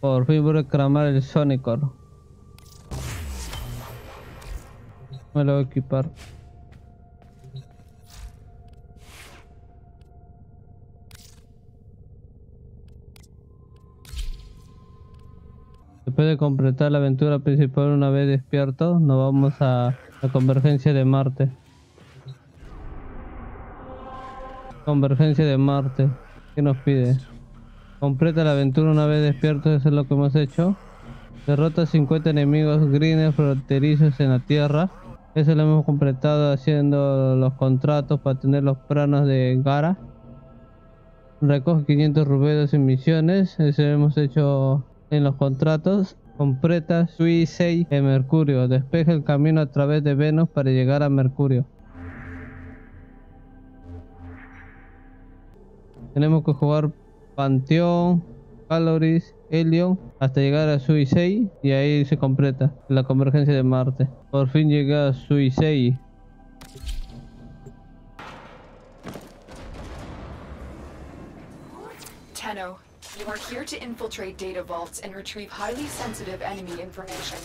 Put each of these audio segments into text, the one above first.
Por fin voy a reclamar el Sonicor. Me lo voy a equipar. Después de completar la aventura principal una vez despierto, nos vamos a la convergencia de Marte. Convergencia de Marte. ¿Qué nos pide? Completa la aventura una vez despierto, eso es lo que hemos hecho. Derrota 50 enemigos grines fronterizos en la Tierra. Eso lo hemos completado haciendo los contratos para tener los planos de Gara. Recoge 500 rubedos en misiones. Eso lo hemos hecho en los contratos. Completa Suicide en Mercurio. Despeja el camino a través de Venus para llegar a Mercurio. Tenemos que jugar Panteón, Caloris, Helion hasta llegar a Suicide y ahí se completa la convergencia de Marte. Por fin llegué a Suicide. Tenno, you are here to infiltrate data vaults and retrieve highly sensitive enemy information.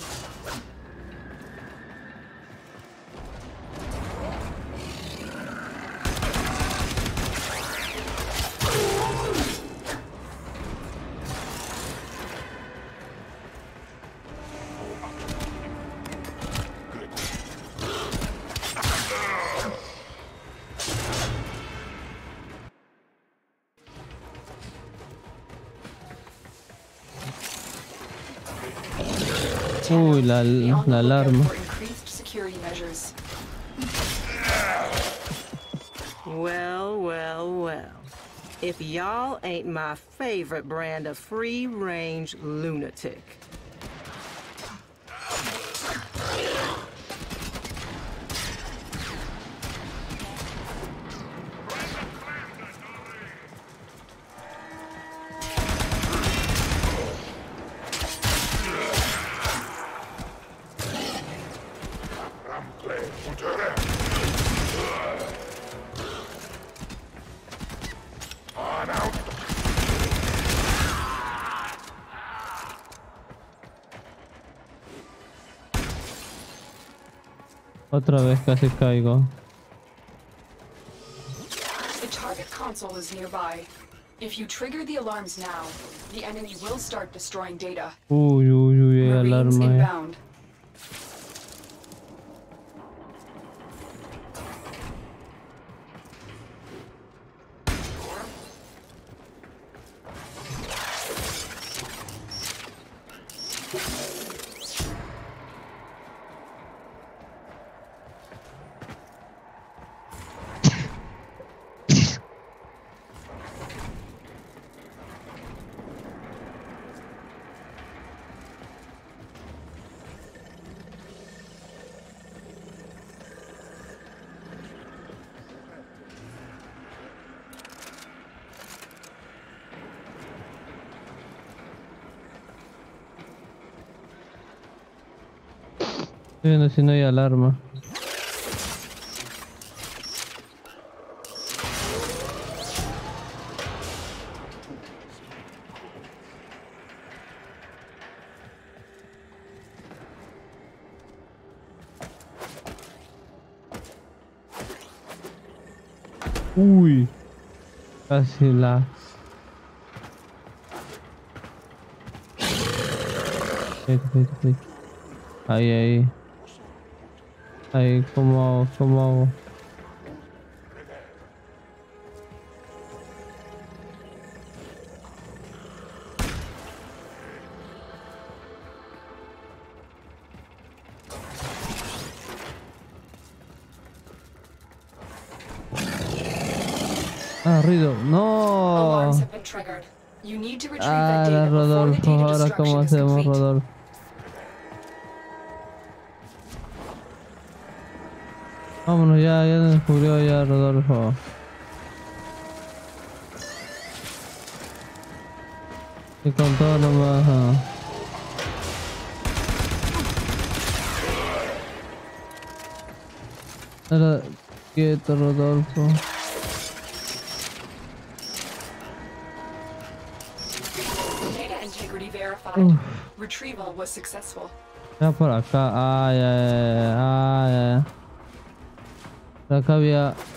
Uy, la, la alarma. Well, well, well. If y'all ain't my favorite brand of free range lunatic. Otra vez casi caigo. The target console is nearby. If you trigger the alarms now, the enemy will start destroying data. Uy, uy, uy, alarma. Eh. Si no hay alarma. Uy, casi la. Ahí, ahí, ahí. ¿Cómo hago? Ah, ruido. No. Ah, Rodolfo. Ahora cómo hacemos. Rodolfo. Vámonos ya, ya nos descubrió ya Rodolfo. Y con todo nomás. ah. Ahora, quieto Rodolfo. Data integrity Security verified. Uf. Retrieval was successful. Era por acá. Ay, ay, ay, ay, ay. Por acá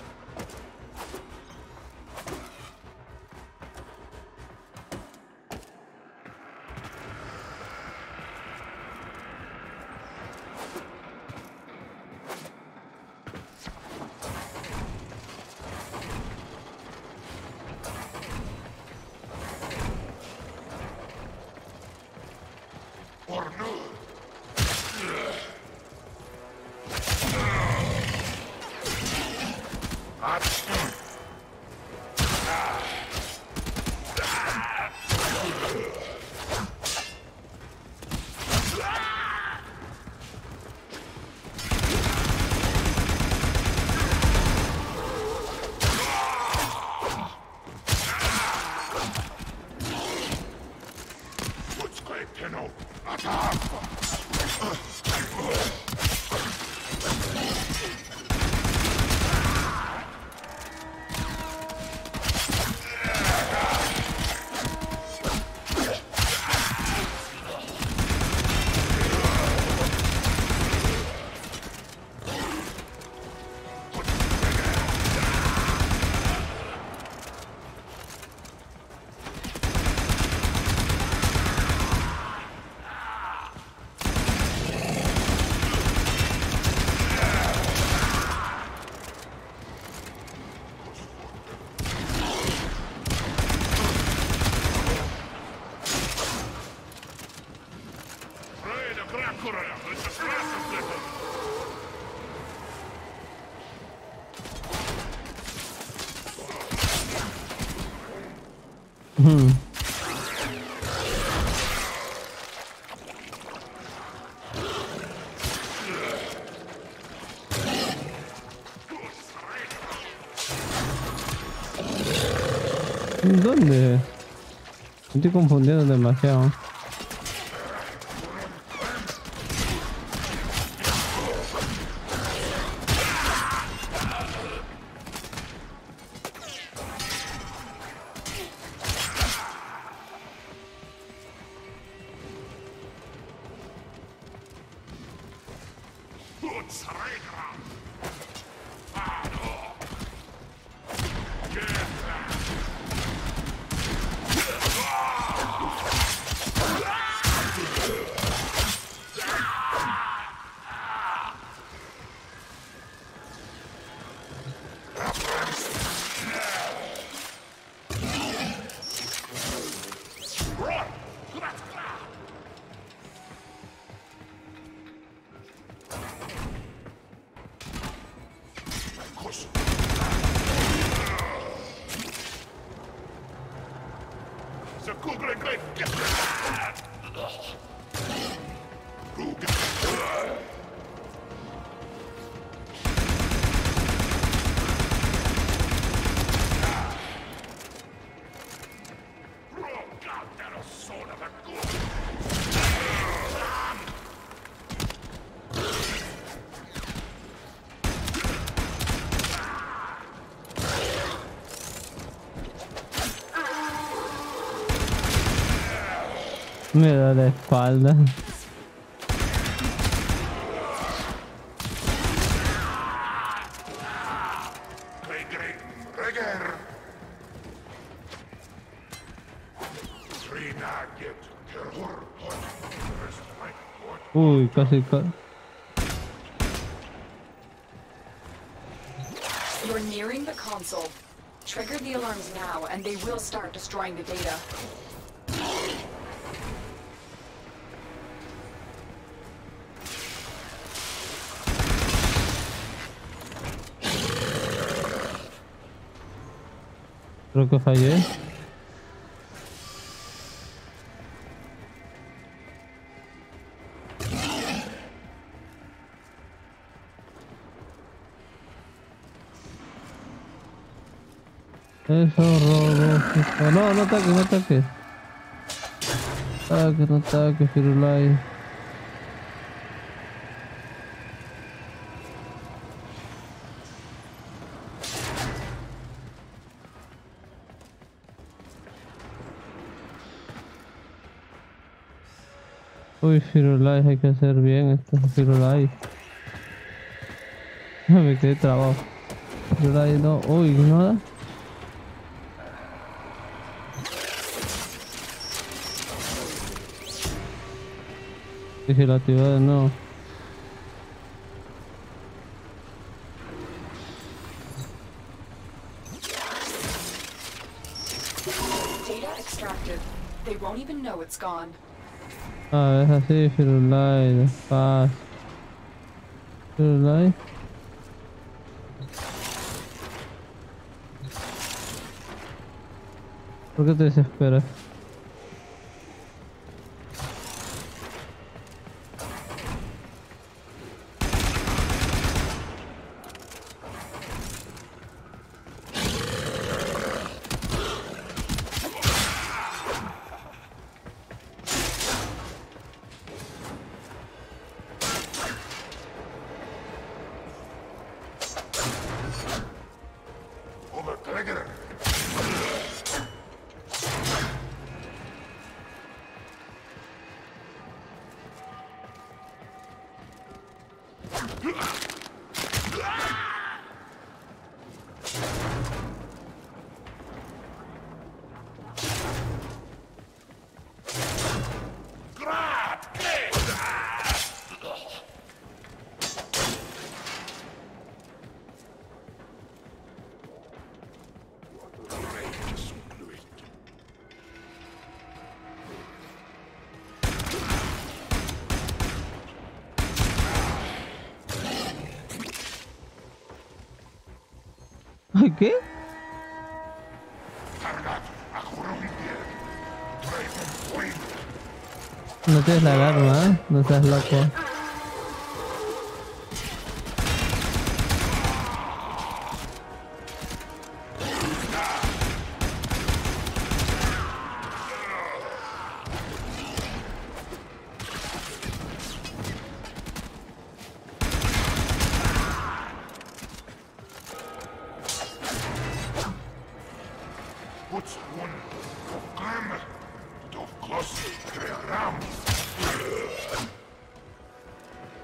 ¿Dónde? Estoy confundiendo demasiado. Me da la espalda. Uy, casi. ca- You're nearing the console. Trigger the alarms now, and they will start destroying the data. Creo que fallé. Eso, robo. No, no ataques, no ataques. Ataque, no ataques, Firulai. Uy, Firulais, hay que hacer bien esto, Firulais. Me quedé trabado. Firulais no, uy, nada. Dije la actividad no. Data extracted. They won't even know it's gone. Ah, es así, Firulais, despacio. Firulais. ¿Por qué te desesperas? ¿Qué? No tienes la alarma, ¿eh? No seas loco.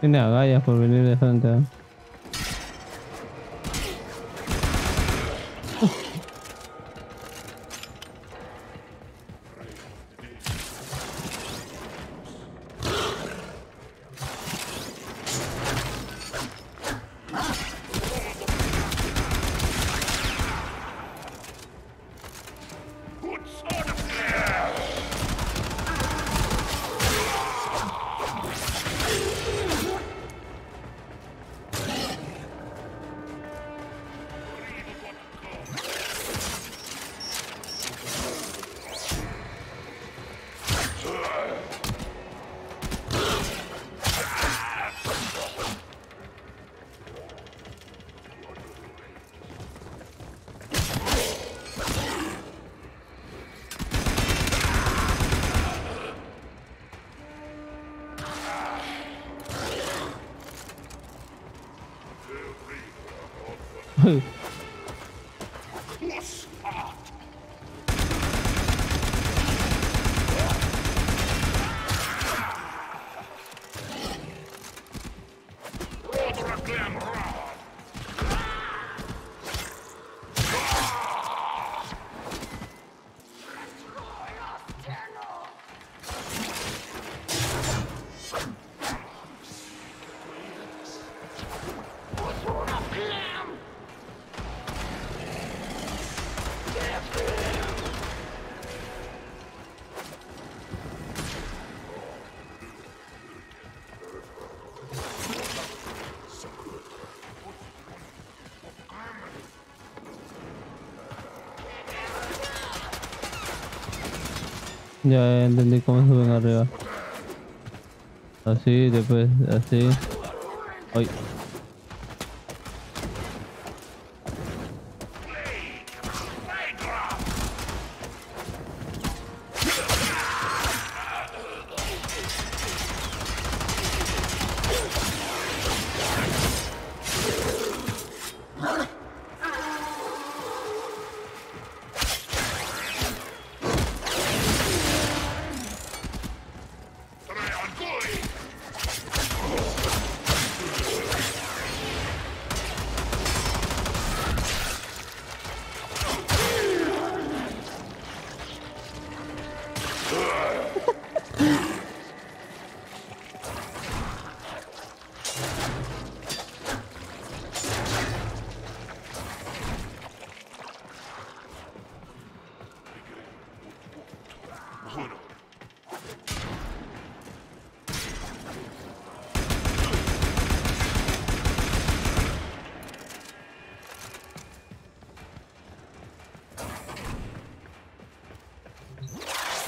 Tiene agallas por venir de frente. Ya entendí cómo suben arriba. Así, después, así. Ay.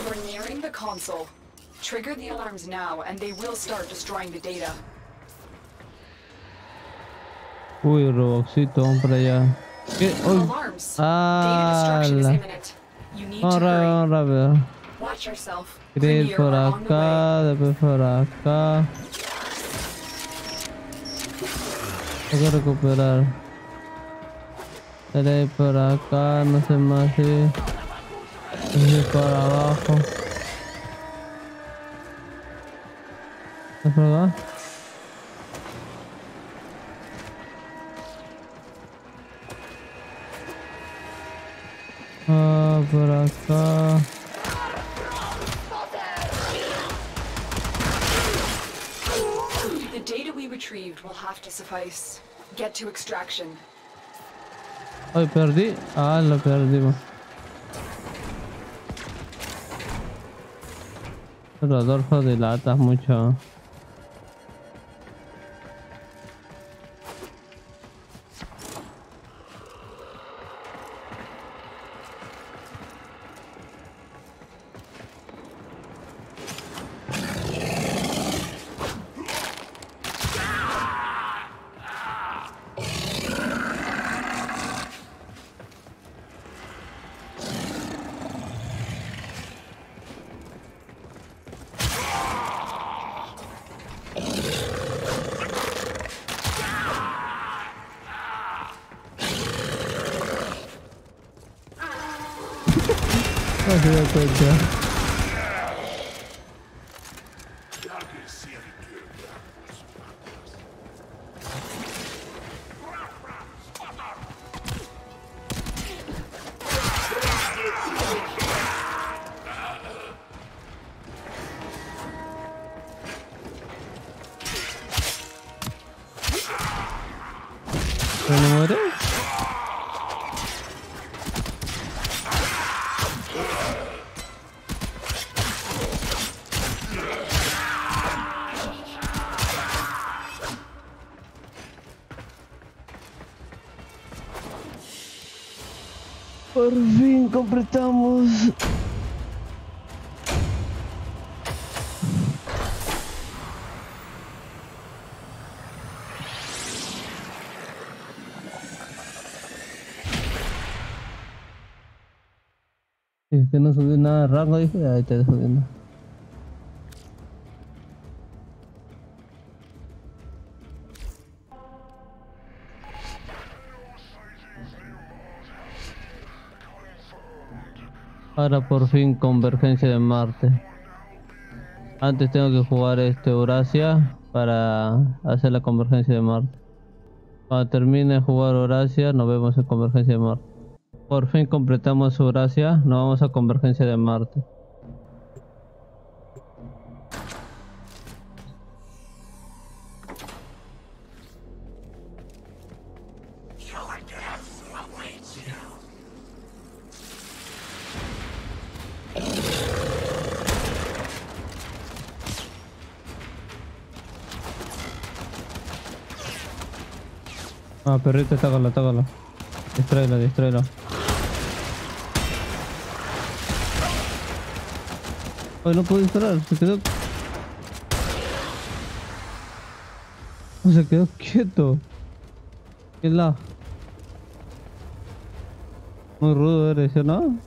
We're nearing the console. Trigger the alarms now, and they will start destroying the data. Uy, Roboxito, vamos para allá. ¿Qué? Uy. Alarms! Data ah, destruction is ¡Hala! imminent. You need Vamos rápido, vamos rápido. Watch yourself. Grid Premier por are on the way. acá, después por acá. Hay que recuperar. Seré por acá, no sé más si. Sé por abajo. ¿Es acá? Ah, por acá. The data we retrieved will have to suffice. Get to extraction. Ay, perdí. Ah, lo perdimos. Rodolfo dilatas mucho. No se da cuenta. Completamos. Es que no subí nada de rango, dije, ahí te subiendo. Ahora por fin convergencia de Marte. Antes tengo que jugar este Eurasia para hacer la convergencia de Marte. Cuando termine de jugar Eurasia nos vemos en convergencia de Marte. Por fin completamos Eurasia, nos vamos a convergencia de Marte. Perrito, tágalo, tágalo. Distráelo, distráelo. Ay, no puedo disparar, se quedó. Oh, Se quedó quieto. ¿Qué la? Muy rudo eres, ¿sí o no?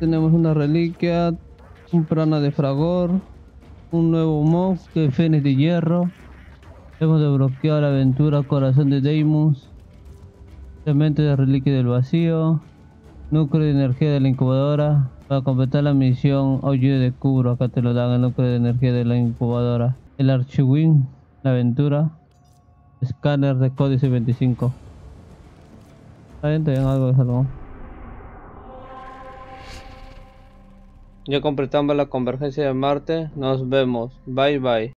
Tenemos una reliquia, un prana de fragor, un nuevo mob es Fénix de hierro. Hemos desbloqueado la aventura Corazón de Deimos, Cemento de reliquia del vacío, núcleo de energía de la incubadora. Para completar la misión Oye de Cubro, acá te lo dan el núcleo de energía de la incubadora. El Archiwing, la aventura, escáner de códice 25. Está bien, algo de salón. Ya completamos la convergencia de Marte. Nos vemos. Bye bye.